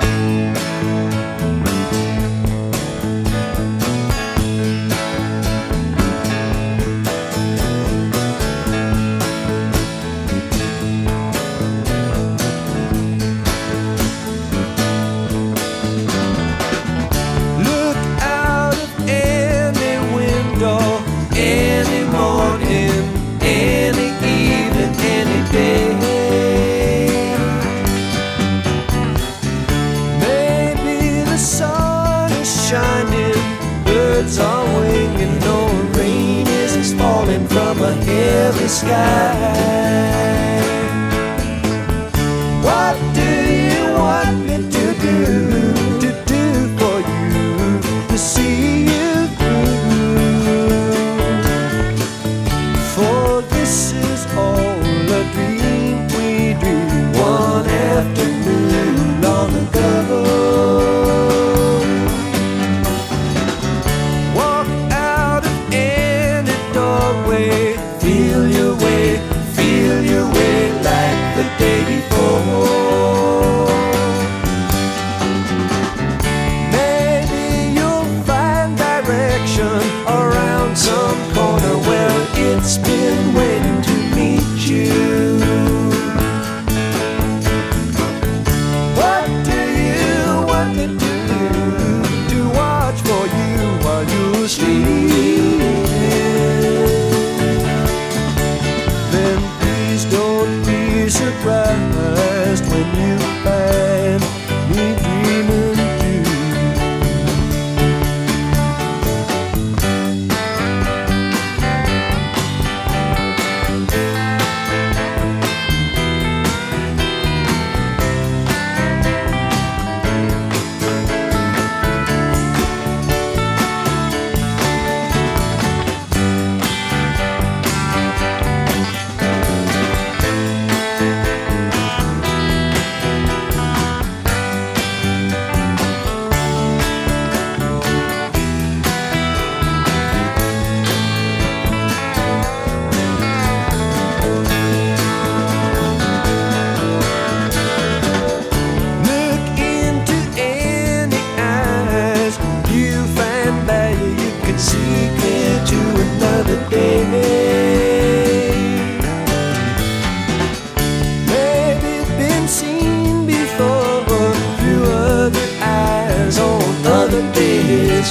you a heavy sky. What do you want me to do, to do for you, to see?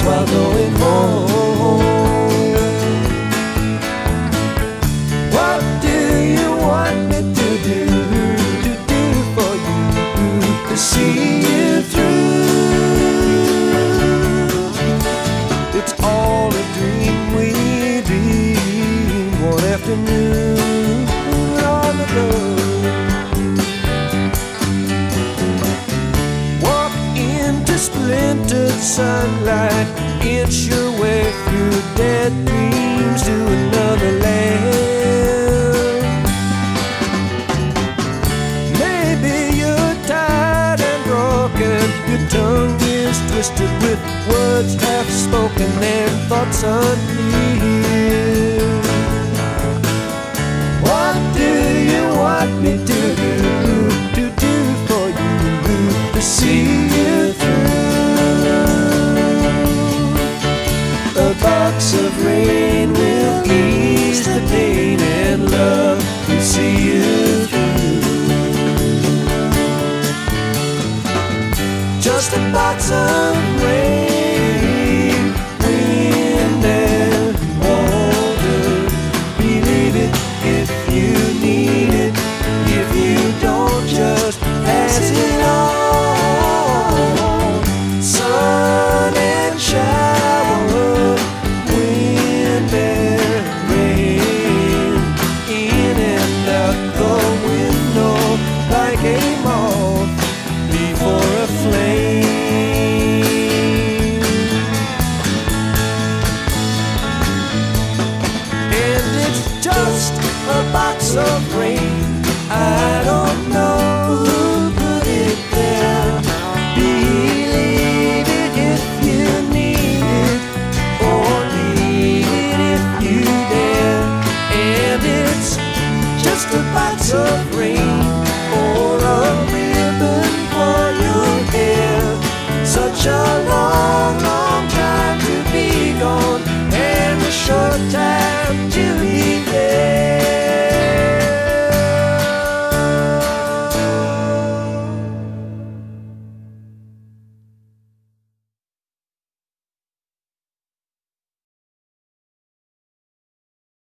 While going home. might inch your way through dead dreams to another land. Maybe you're tired and broken, your tongue is twisted with words half spoken and thoughts unclear. lots of.